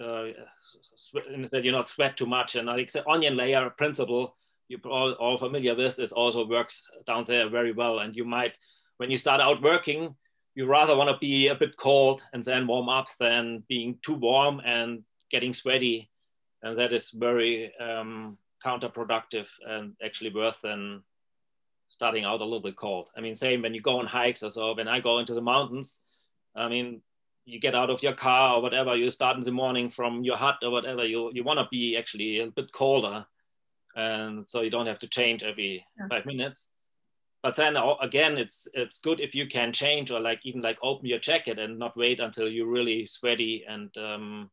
uh, that you're not sweat too much. And like the onion layer principle, you're all, all familiar with. This also works down there very well. And you might, when you start out working, you rather want to be a bit cold and then warm up than being too warm and getting sweaty. And that is very um, counterproductive and actually worse than starting out a little bit cold. I mean, same when you go on hikes or so. When I go into the mountains, I mean, you get out of your car or whatever, you start in the morning from your hut or whatever, you, you want to be actually a bit colder. And so you don't have to change every Yeah. five minutes. But then again, it's it's good if you can change or like even like open your jacket and not wait until you're really sweaty and um,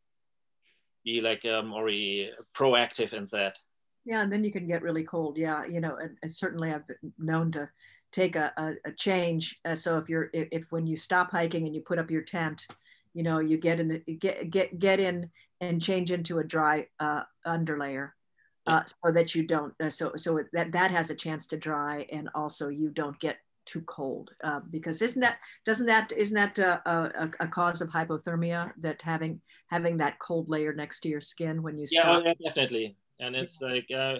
be like um, already proactive in that. Yeah, and then you can get really cold. Yeah, you know, and, and certainly I've been known to take a, a, a change. Uh, so if you're if, if when you stop hiking and you put up your tent, you know, you get in the get get get in and change into a dry uh, underlayer, uh, so that you don't uh, so so that that has a chance to dry and also you don't get too cold uh, because isn't that doesn't that isn't that uh, a, a cause of hypothermia that having having that cold layer next to your skin when you Yeah, stop oh, yeah, definitely. And it's like, uh,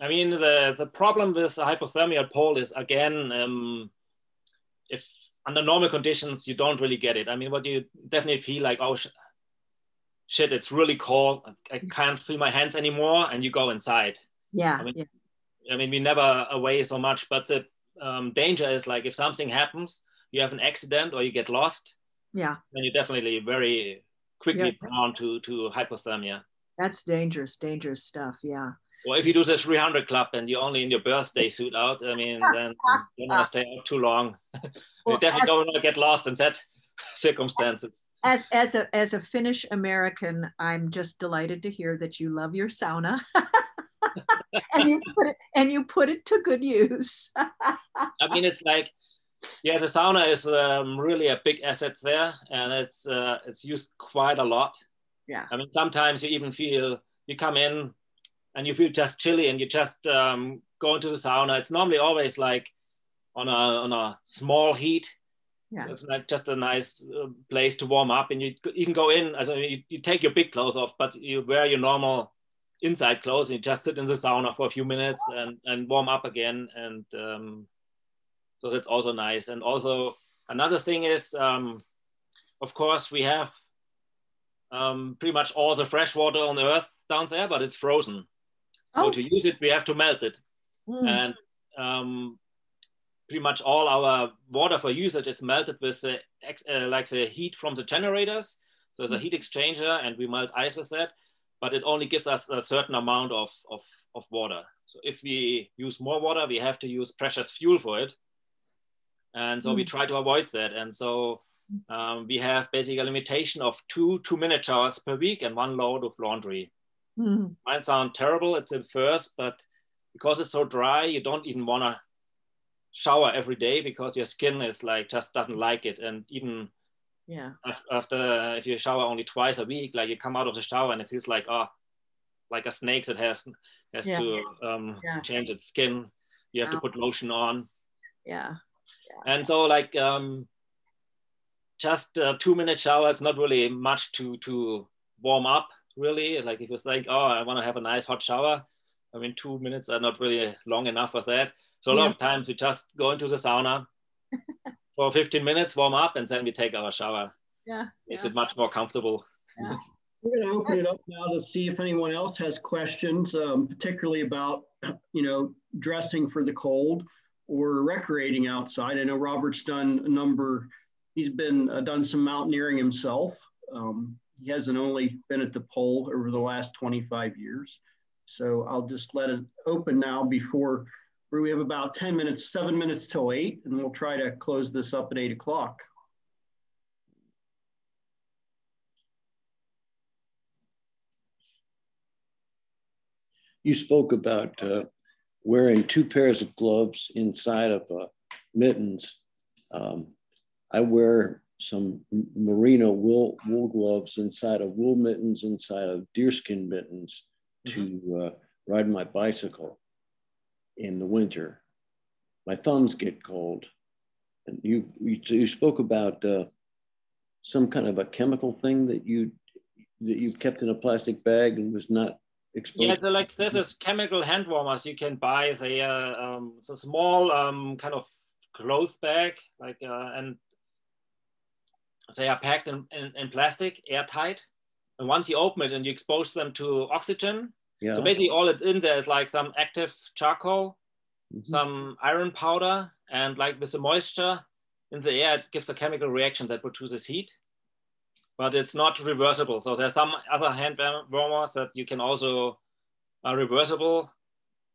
I mean, the the problem with the hypothermia at pole is again, um, if under normal conditions you don't really get it. I mean, what you definitely feel like, oh sh- shit, it's really cold. I can't feel my hands anymore, and you go inside. yeah I mean, yeah I mean, we never away so much, but the um, danger is like if something happens, you have an accident or you get lost, yeah then you're definitely very quickly Yeah. prone to to hypothermia. That's dangerous, dangerous stuff. Yeah. Well, if you do the 300 club and you're only in your birthday suit out, I mean, then you don't want to stay out too long. you Well, definitely don't want to get lost in that circumstances. as as a as a Finnish American, I'm just delighted to hear that you love your sauna. and you put it and you put it to good use. I mean, it's like, yeah, the sauna is um, really a big asset there, and it's uh, it's used quite a lot. Yeah. I mean, sometimes you even feel you come in and you feel just chilly, and you just um, go into the sauna. It's normally always like on a on a small heat. Yeah. It's like just a nice uh, place to warm up, and you even go in. As you, you take your big clothes off, but you wear your normal inside clothes and you just sit in the sauna for a few minutes and, and warm up again. And um, so that's also nice. And also another thing is, um, of course, we have um, pretty much all the fresh water on the earth down there, but it's frozen. So Oh. to use it, we have to melt it. Mm. And um, pretty much all our water for usage is melted with the, ex- uh, like the heat from the generators. So there's a heat exchanger and we melt ice with that, but it only gives us a certain amount of, of, of water. So if we use more water, we have to use precious fuel for it. And so we Mm. try to avoid that. And so um, we have basically a limitation of two two minute showers per week and one load of laundry. Mm. Might sound terrible at the first, but because it's so dry, you don't even want to shower every day because your skin is like just doesn't like it. And even Yeah. after if you shower only twice a week, like you come out of the shower and it feels like oh, like a snake that has has Yeah. to um, Yeah. change its skin. You have to put lotion on, Yeah. and so like um, just a two minute shower. It's not really much to to warm up. Really, like if you think, oh, I want to have a nice hot shower. I mean, two minutes are not really long enough for that. So a lot Yeah. of times we just go into the sauna for 15 minutes, warm up, and then we take our shower. Yeah. Makes yeah. it much more comfortable. We're going to open it up now to see if anyone else has questions, um, particularly about, you know, dressing for the cold or recreating outside. I know Robert's done a number, he's been uh, done some mountaineering himself. Um, he hasn't only been at the pole over the last 25 years. So I'll just let it open now before we have about 10 minutes, seven minutes till eight, and we'll try to close this up at eight o'clock. You spoke about uh, wearing two pairs of gloves inside of uh, mittens. Um, I wear some merino wool, wool gloves inside of wool mittens, inside of deerskin mittens to uh, ride my bicycle in the winter. My thumbs get cold. And you, you, you spoke about uh, some kind of a chemical thing that you that you kept in a plastic bag and was not exposed. Yeah, like this is chemical hand warmers you can buy. They are um, it's a small um, kind of cloth bag, like uh, and they are packed in, in, in plastic, airtight. And once you open it and you expose them to oxygen, yeah. so basically all it's in there is like some active charcoal, Mhm. some iron powder, and like with the moisture in the air, it gives a chemical reaction that produces heat. But it's not reversible. So there's some other hand warmers that you can also are reversible,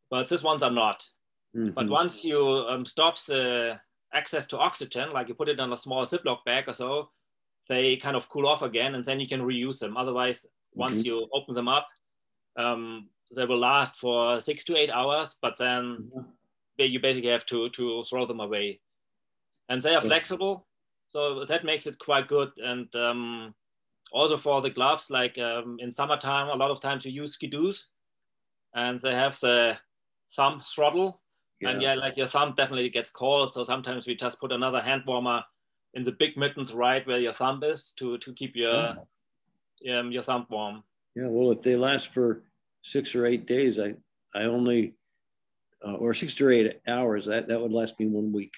but these ones are not. But Mhm. once you um, stop the access to oxygen, like you put it in a small Ziploc bag or so, they kind of cool off again, and then you can reuse them. Otherwise, once Mhm. you open them up, um, they will last for six to eight hours, but then you basically have to to throw them away. And they are Yeah. flexible, so that makes it quite good. And um, also for the gloves, like um, in summertime, a lot of times we use skidoos, and they have the thumb throttle, and yeah, like your thumb definitely gets cold. So sometimes we just put another hand warmer in the big mittens right where your thumb is to to keep your um, your thumb warm. Yeah, well, if they last for six or eight days, I, I only, uh, or six to eight hours, that, that would last me one week.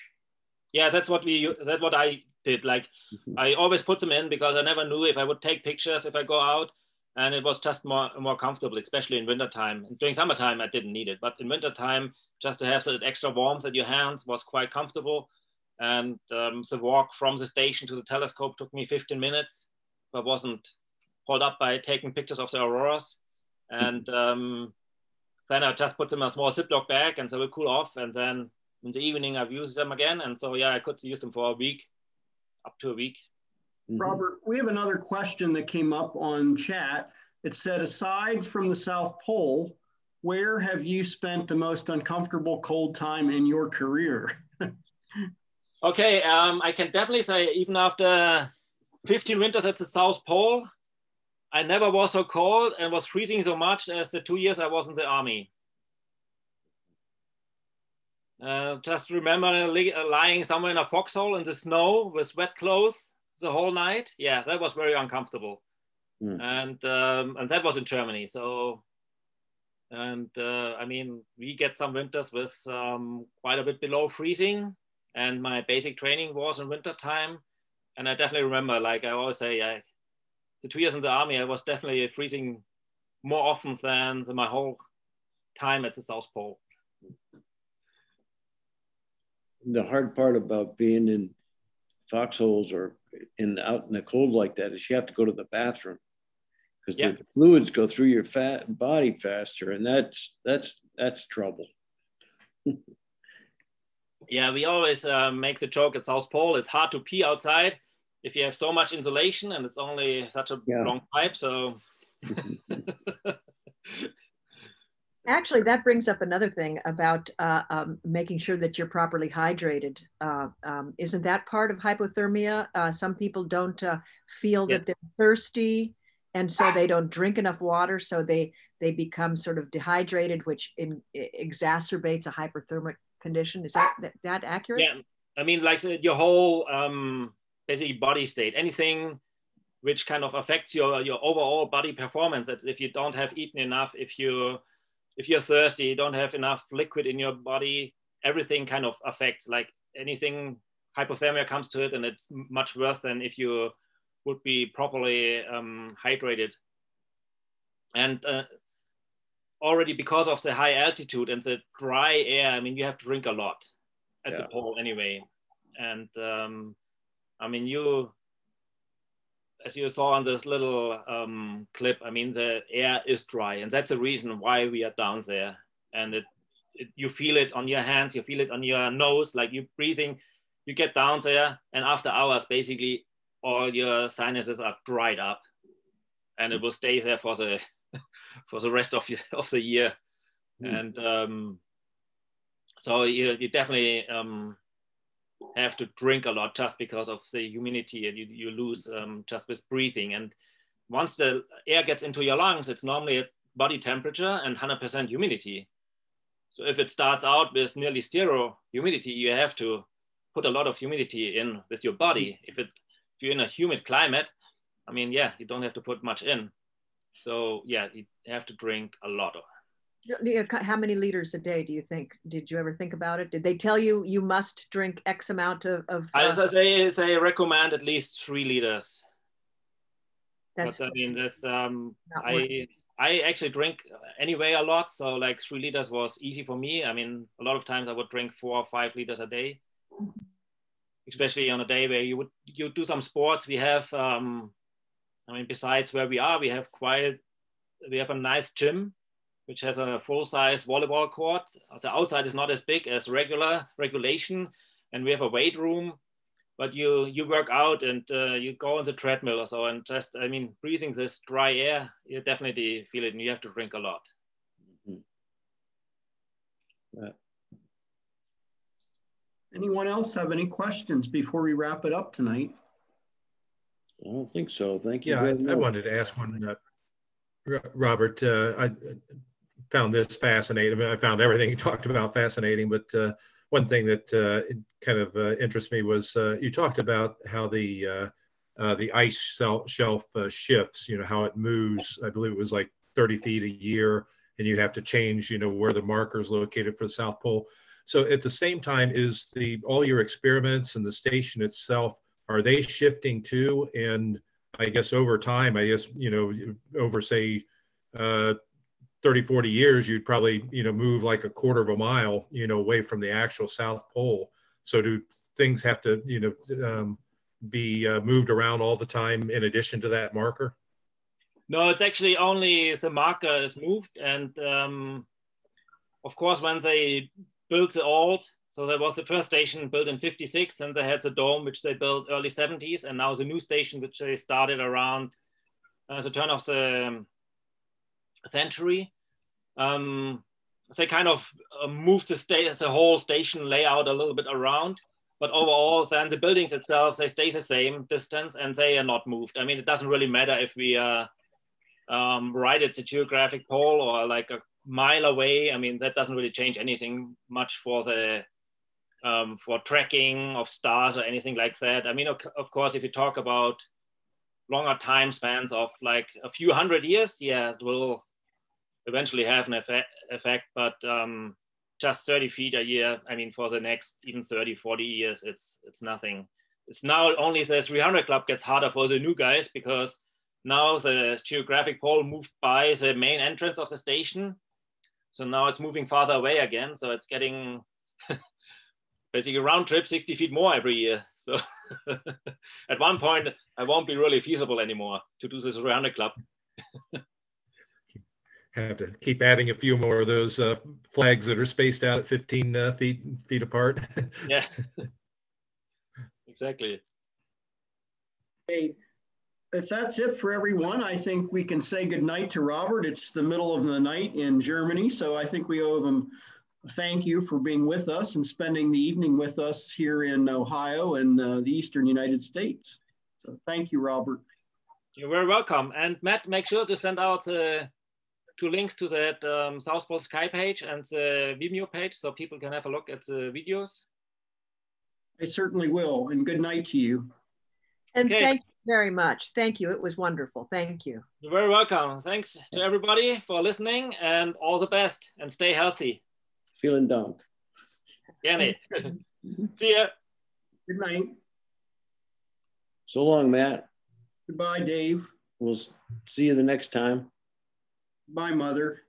Yeah, that's what we that's what I did. Like Mhm. I always put them in because I never knew if I would take pictures if I go out, and it was just more more comfortable, especially in wintertime. During summertime, I didn't need it, but in wintertime, just to have that extra warmth at your hands was quite comfortable. And um, the walk from the station to the telescope took me 15 minutes, but wasn't held up by taking pictures of the auroras. And um, then I just put them in a small Ziploc bag, and they will cool off. And then in the evening, I've used them again, and so yeah, I could use them for a week, up to a week. Mm-hmm. Robert, we have another question that came up on chat. It said, aside from the South Pole, where have you spent the most uncomfortable cold time in your career? okay, um, I can definitely say even after 15 winters at the South Pole, I never was so cold and was freezing so much as the two years I was in the army. Uh, just remember lying somewhere in a foxhole in the snow with wet clothes the whole night. Yeah, that was very uncomfortable. Mm. And um, and that was in Germany. So, and uh, I mean, we get some winters with um, quite a bit below freezing. And my basic training was in winter time. And I definitely remember, like I always say, I, the two years in the army, I was definitely freezing more often than, than my whole time at the South Pole. The hard part about being in foxholes or in out in the cold like that is you have to go to the bathroom because yeah. the fluids go through your fat body faster, and that's that's that's trouble. yeah, we always uh, make the joke at South Pole. It's hard to pee outside if you have so much insulation and it's only such a yeah. long pipe. So. Actually, that brings up another thing about uh, um, making sure that you're properly hydrated. Uh, um, isn't that part of hypothermia? Uh, some people don't uh, feel yes. that they're thirsty, and so they don't drink enough water, so they they become sort of dehydrated, which in, exacerbates a hyperthermic condition. Is that that, that accurate? Yeah, I mean, like your whole um, basically body state, anything which kind of affects your your overall body performance. That if you don't have eaten enough, if you if you're thirsty, you don't have enough liquid in your body, everything kind of affects like anything hypothermia comes to it and it's much worse than if you would be properly um, hydrated. And uh, already because of the high altitude and the dry air, I mean, you have to drink a lot at yeah. the pole anyway. And um, I mean, you as you saw on this little um, clip, I mean, the air is dry, and that's the reason why we are down there. And it, it, you feel it on your hands, you feel it on your nose, like you're breathing. You get down there, and after hours, basically, all your sinuses are dried up, and it will stay there for the for the rest of, of the year. Mm. And um, so you, you definitely um, have to drink a lot just because of the humidity and you, you lose um, just with breathing. And once the air gets into your lungs, it's normally at body temperature and 100% humidity. So if it starts out with nearly zero humidity, you have to put a lot of humidity in with your body. If, it, if you're in a humid climate, I mean, yeah, you don't have to put much in. So yeah, you have to drink a lot of how many liters a day do you think? Did you ever think about it? Did they tell you you must drink X amount of? of uh, they, they recommend at least three liters. That's but, I mean that's um I I actually drink anyway a lot, so like three liters was easy for me. I mean, a lot of times I would drink four or five liters a day, especially on a day where you would you do some sports. We have um, I mean, besides where we are, we have quite we have a nice gym which has a full-size volleyball court. The outside is not as big as regular regulation, and we have a weight room. But you you work out and uh, you go on the treadmill or so, and just I mean breathing this dry air, you definitely feel it, and you have to drink a lot. Mm-hmm. Yeah. Anyone else have any questions before we wrap it up tonight? I don't think so. Thank you. Yeah, I, I, wanted to ask one, uh, Robert. Uh, I, found this fascinating. I, mean, I found everything you talked about fascinating, but uh, one thing that uh, kind of uh, interests me was uh, you talked about how the uh, uh, the ice shelf shifts. You know how it moves. I believe it was like 30 feet a year, and you have to change. You know where the marker is located for the South Pole. So at the same time, is the all your experiments and the station itself are they shifting too? And I guess over time, I guess you know over say uh, 30 40 years you'd probably you know move like a quarter of a mile you know away from the actual south pole. So do things have to you know um, be uh, moved around all the time in addition to that marker? No it's actually only the marker is moved. And um, of course when they built the old So that was the first station built in 56 and they had the dome, which they built early 70s. And now the new station, which they started around uh, the turn of the um, century. Um, they kind of uh, moved the, sta- the whole station layout a little bit around. But overall, then the buildings itself, they stay the same distance and they are not moved. I mean, it doesn't really matter if we are um, right at the geographic pole or like a mile away. I mean, that doesn't really change anything much for the um, for tracking of stars or anything like that. I mean, of, course, if you talk about longer time spans of like a few hundred years, yeah, it will eventually have an effect, effect but um, just 30 feet a year, I mean, for the next even 30, 40 years, it's, it's nothing. It's now only the 300 club gets harder for the new guys because now the geographic pole moved by the main entrance of the station. So now it's moving farther away again. So it's getting basically round trip 60 feet more every year. So at one point, I won't be really feasible anymore to do this around the club. Have to keep adding a few more of those uh, flags that are spaced out at 15 uh, feet feet apart. yeah, exactly. Hey, if that's it for everyone, I think we can say goodnight to Robert. It's the middle of the night in Germany, so I think we owe him thank you for being with us and spending the evening with us here in Ohio and uh, the Eastern United States. So thank you, Robert. You're very welcome. And Matt, make sure to send out uh, two links to that um, South Pole Sky page and the Vimeo page so people can have a look at the videos. I certainly will. And good night to you. And okay. thank you very much. Thank you. It was wonderful. Thank you. You're very welcome. Thanks to everybody for listening and all the best and stay healthy. Vielen Dank. Gerne. See ya. Good night. So long, Matt. Goodbye, Dave. We'll see you the next time. Bye, Mother.